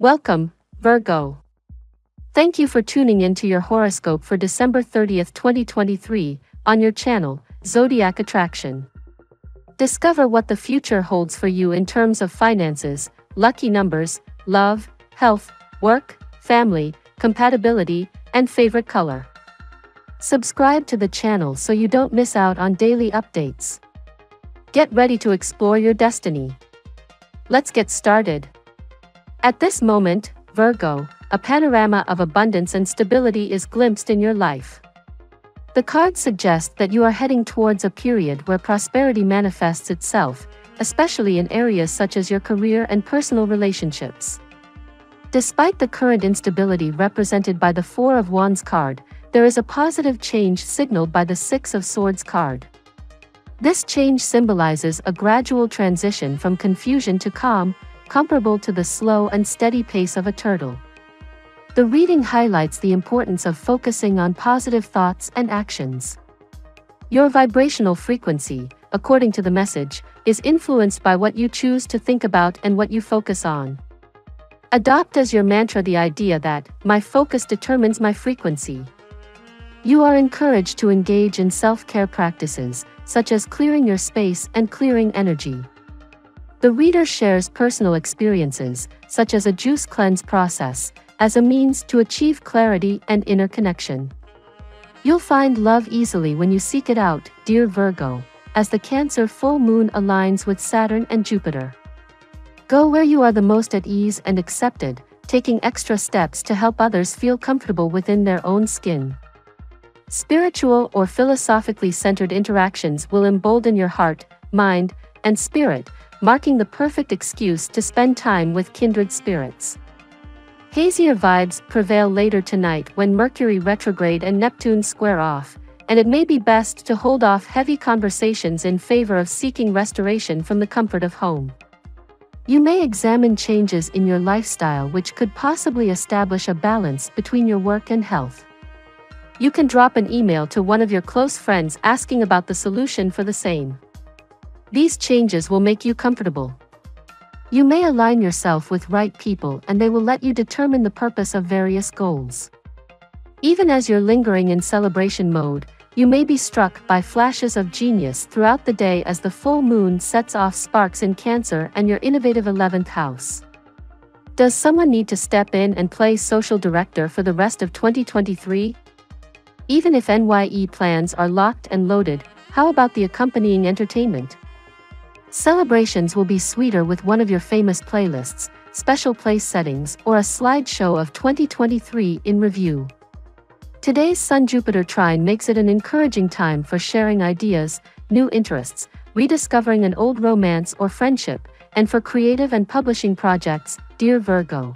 Welcome, Virgo. Thank you for tuning in to your horoscope for December 30th, 2023, on your channel, Zodiac Attraction. Discover what the future holds for you in terms of finances, lucky numbers, love, health, work, family, compatibility, and favorite color. Subscribe to the channel so you don't miss out on daily updates. Get ready to explore your destiny. Let's get started. At this moment, Virgo, a panorama of abundance and stability is glimpsed in your life. The cards suggest that you are heading towards a period where prosperity manifests itself, especially in areas such as your career and personal relationships. Despite the current instability represented by the Four of Wands card, there is a positive change signaled by the Six of Swords card. This change symbolizes a gradual transition from confusion to calm, comparable to the slow and steady pace of a turtle. The reading highlights the importance of focusing on positive thoughts and actions. Your vibrational frequency, according to the message, is influenced by what you choose to think about and what you focus on. Adopt as your mantra the idea that, my focus determines my frequency. You are encouraged to engage in self care practices, such as clearing your space and clearing energy. The reader shares personal experiences, such as a juice cleanse process, as a means to achieve clarity and inner connection. You'll find love easily when you seek it out, dear Virgo, as the Cancer full moon aligns with Saturn and Jupiter. Go where you are the most at ease and accepted, taking extra steps to help others feel comfortable within their own skin. Spiritual or philosophically centered interactions will embolden your heart, mind, and spirit, marking the perfect excuse to spend time with kindred spirits. Hazier vibes prevail later tonight when Mercury retrograde and Neptune square off, and it may be best to hold off heavy conversations in favor of seeking restoration from the comfort of home. You may examine changes in your lifestyle which could possibly establish a balance between your work and health. You can drop an email to one of your close friends asking about the solution for the same. These changes will make you comfortable. You may align yourself with right people and they will let you determine the purpose of various goals. Even as you're lingering in celebration mode, you may be struck by flashes of genius throughout the day as the full moon sets off sparks in Cancer and your innovative 11th house. Does someone need to step in and play social director for the rest of 2023? Even if NYE plans are locked and loaded, how about the accompanying entertainment? Celebrations will be sweeter with one of your famous playlists, special place settings, or a slideshow of 2023 in review. Today's Sun Jupiter trine makes it an encouraging time for sharing ideas, new interests, rediscovering an old romance or friendship, and for creative and publishing projects, dear Virgo.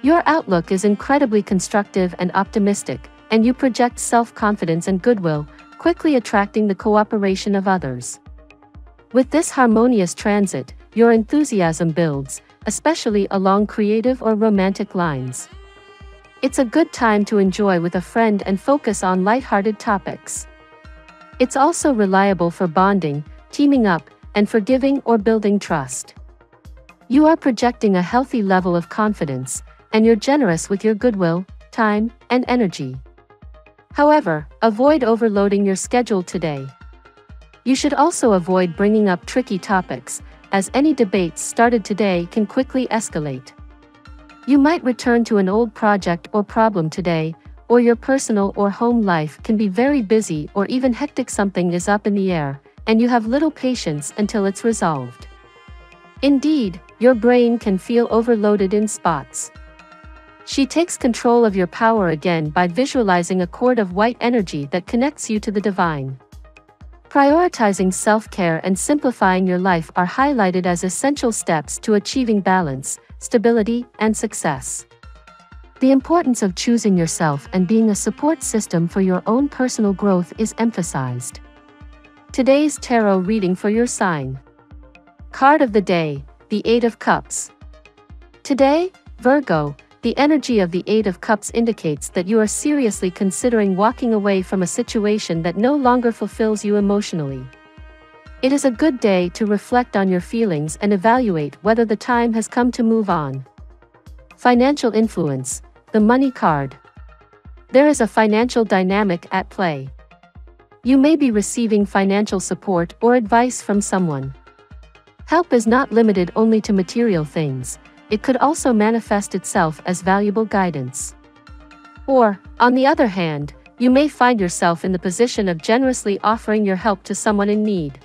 Your outlook is incredibly constructive and optimistic, and you project self confidence and goodwill, quickly attracting the cooperation of others. With this harmonious transit, your enthusiasm builds, especially along creative or romantic lines. It's a good time to enjoy with a friend and focus on light-hearted topics. It's also reliable for bonding, teaming up, and forgiving or building trust. You are projecting a healthy level of confidence, and you're generous with your goodwill, time, and energy. However, avoid overloading your schedule today. You should also avoid bringing up tricky topics, as any debates started today can quickly escalate. You might return to an old project or problem today, or your personal or home life can be very busy or even hectic something is up in the air, and you have little patience until it's resolved. Indeed, your brain can feel overloaded in spots. She takes control of your power again by visualizing a cord of white energy that connects you to the divine. Prioritizing self-care and simplifying your life are highlighted as essential steps to achieving balance, stability, and success. The importance of choosing yourself and being a support system for your own personal growth is emphasized. Today's tarot reading for your sign. Card of the day, the Eight of Cups. Today, Virgo, the energy of the Eight of Cups indicates that you are seriously considering walking away from a situation that no longer fulfills you emotionally. It is a good day to reflect on your feelings and evaluate whether the time has come to move on. Financial influence, the money card. There is a financial dynamic at play. You may be receiving financial support or advice from someone. Help is not limited only to material things, it could also manifest itself as valuable guidance. Or, on the other hand, you may find yourself in the position of generously offering your help to someone in need.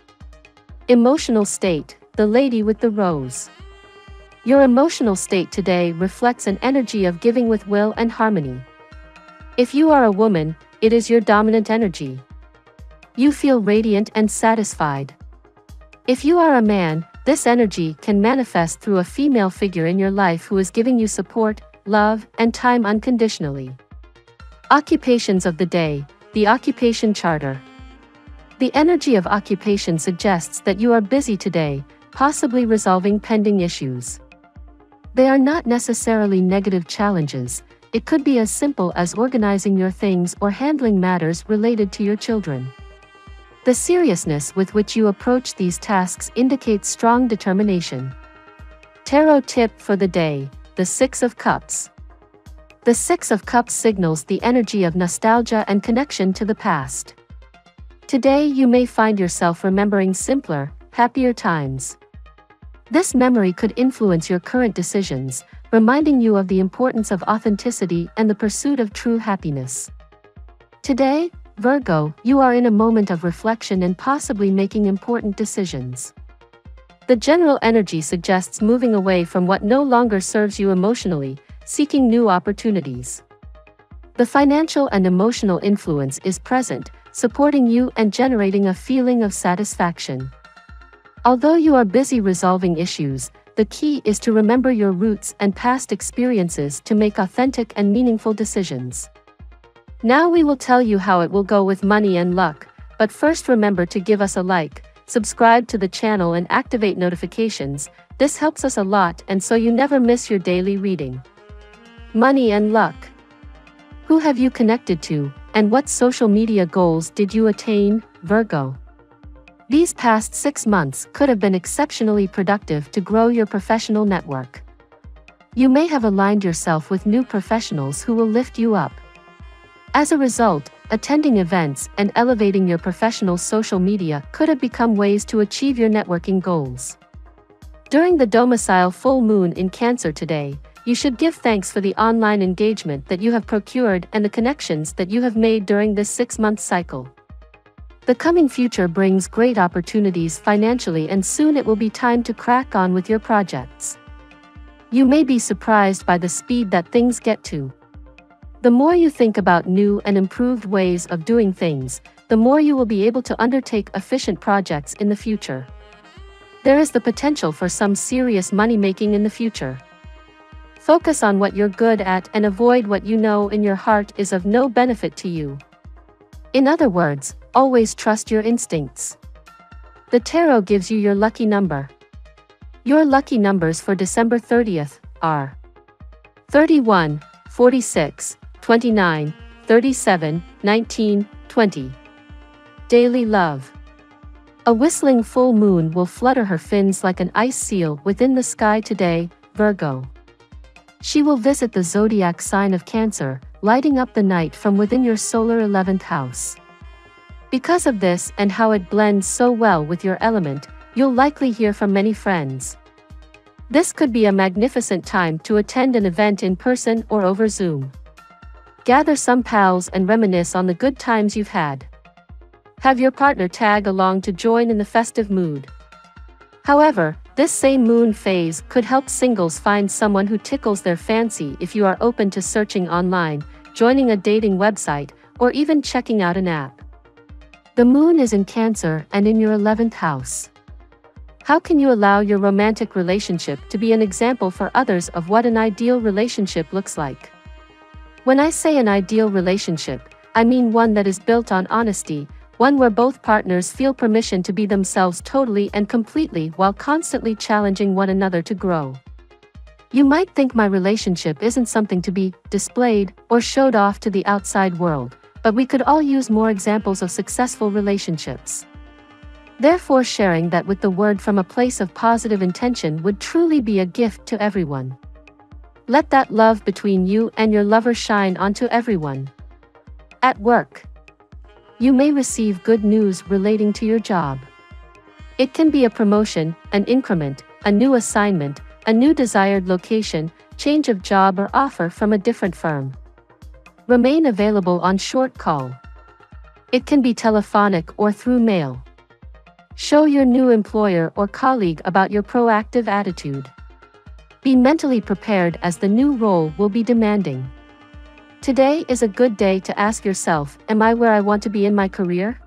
Emotional state, the lady with the rose. Your emotional state today reflects an energy of giving with will and harmony. If you are a woman, it is your dominant energy. You feel radiant and satisfied. If you are a man, this energy can manifest through a female figure in your life who is giving you support, love, and time unconditionally. Occupations of the day, the occupation charter. The energy of occupation suggests that you are busy today, possibly resolving pending issues. They are not necessarily negative challenges, it could be as simple as organizing your things or handling matters related to your children. The seriousness with which you approach these tasks indicates strong determination. Tarot tip for the day The Six of Cups. The Six of Cups signals the energy of nostalgia and connection to the past. Today you may find yourself remembering simpler, happier times. This memory could influence your current decisions, reminding you of the importance of authenticity and the pursuit of true happiness. Today, Virgo, you are in a moment of reflection and possibly making important decisions. The general energy suggests moving away from what no longer serves you emotionally, seeking new opportunities. The financial and emotional influence is present, supporting you and generating a feeling of satisfaction. Although you are busy resolving issues, the key is to remember your roots and past experiences to make authentic and meaningful decisions. Now we will tell you how it will go with money and luck, but first remember to give us a like, subscribe to the channel and activate notifications, this helps us a lot and so you never miss your daily reading. Money and luck. Who have you connected to, and what social media goals did you attain, Virgo? These past six months could have been exceptionally productive to grow your professional network. You may have aligned yourself with new professionals who will lift you up. As a result, attending events and elevating your professional social media could have become ways to achieve your networking goals. During the domicile full moon in Cancer today, you should give thanks for the online engagement that you have procured and the connections that you have made during this six month cycle. The coming future brings great opportunities financially, and soon it will be time to crack on with your projects. You may be surprised by the speed that things get to. The more you think about new and improved ways of doing things, the more you will be able to undertake efficient projects in the future. There is the potential for some serious money making in the future. Focus on what you're good at and avoid what you know in your heart is of no benefit to you. In other words, always trust your instincts. The tarot gives you your lucky number. Your lucky numbers for December 30th are 31, 46, 29, 37, 19, 20. Daily Love. A whistling full moon will flutter her fins like an ice seal within the sky today, Virgo. She will visit the zodiac sign of Cancer, lighting up the night from within your solar 11th house. Because of this and how it blends so well with your element, you'll likely hear from many friends. This could be a magnificent time to attend an event in person or over Zoom. Gather some pals and reminisce on the good times you've had. Have your partner tag along to join in the festive mood. However, this same moon phase could help singles find someone who tickles their fancy if you are open to searching online, joining a dating website, or even checking out an app. The moon is in Cancer and in your 11th house. How can you allow your romantic relationship to be an example for others of what an ideal relationship looks like? When I say an ideal relationship, I mean one that is built on honesty, one where both partners feel permission to be themselves totally and completely while constantly challenging one another to grow. You might think my relationship isn't something to be displayed or showed off to the outside world, but we could all use more examples of successful relationships. Therefore, sharing that with the word from a place of positive intention would truly be a gift to everyone. Let that love between you and your lover shine onto everyone. At work, you may receive good news relating to your job. It can be a promotion, an increment, a new assignment, a new desired location, change of job or offer from a different firm. Remain available on short call. It can be telephonic or through mail. Show your new employer or colleague about your proactive attitude. Be mentally prepared as the new role will be demanding. Today is a good day to ask yourself Am I where I want to be in my career?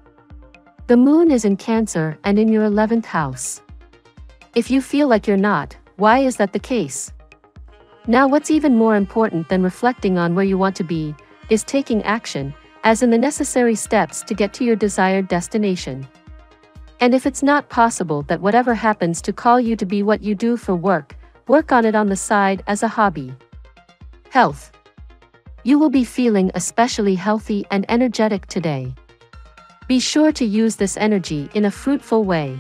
The moon is in Cancer and in your 11th house. If you feel like you're not, why is that the case? Now, what's even more important than reflecting on where you want to be is taking action, as in the necessary steps to get to your desired destination. And if it's not possible that whatever happens to call you to be what you do for work, work on it on the side as a hobby. Health. You will be feeling especially healthy and energetic today. Be sure to use this energy in a fruitful way.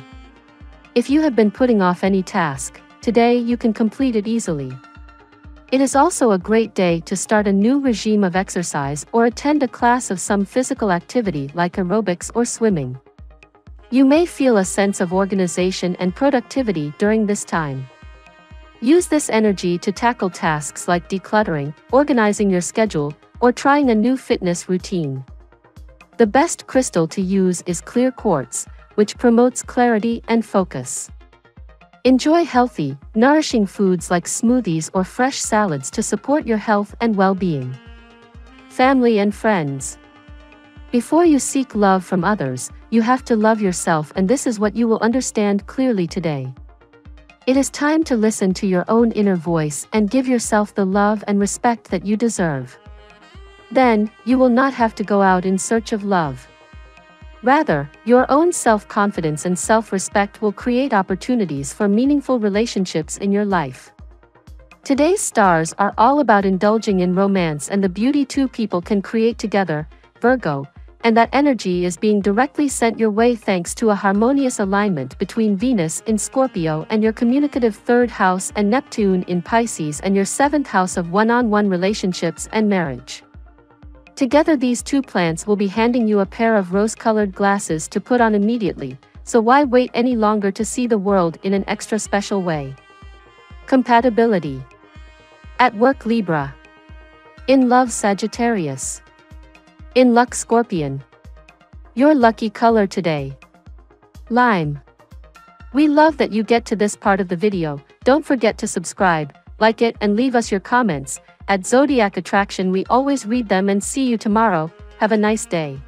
If you have been putting off any task, today you can complete it easily. It is also a great day to start a new regime of exercise or attend a class of some physical activity like aerobics or swimming. You may feel a sense of organization and productivity during this time. Use this energy to tackle tasks like decluttering, organizing your schedule, or trying a new fitness routine. The best crystal to use is clear quartz, which promotes clarity and focus. Enjoy healthy, nourishing foods like smoothies or fresh salads to support your health and well being. Family and friends. Before you seek love from others, you have to love yourself, and this is what you will understand clearly today. It is time to listen to your own inner voice and give yourself the love and respect that you deserve. Then, you will not have to go out in search of love. Rather, your own self confidence and self respect will create opportunities for meaningful relationships in your life. Today's stars are all about indulging in romance and the beauty two people can create together, Virgo, and that energy is being directly sent your way thanks to a harmonious alignment between Venus in Scorpio and your communicative third house and Neptune in Pisces and your seventh house of one on one relationships and marriage. Together, these two plants will be handing you a pair of rose colored glasses to put on immediately, so why wait any longer to see the world in an extra special way? Compatibility. At work, Libra. In love, Sagittarius. In luck Scorpion. Your lucky color today. Lime. We love that you get to this part of the video, don't forget to subscribe, like it and leave us your comments, at Zodiac Attraction we always read them and see you tomorrow, have a nice day.